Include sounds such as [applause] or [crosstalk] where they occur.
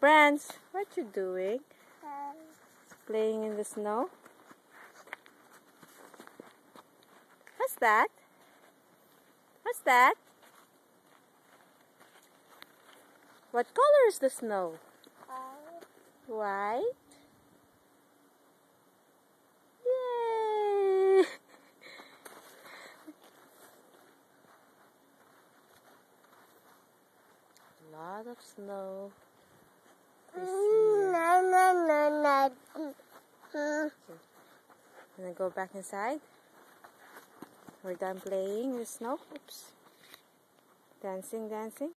Brans, what you doing? Um, Playing in the snow? What's that? What's that? What color is the snow? White? Yay! A [laughs] lot of snow. And then go back inside. We're done playing with snow. Oops. Dancing, dancing.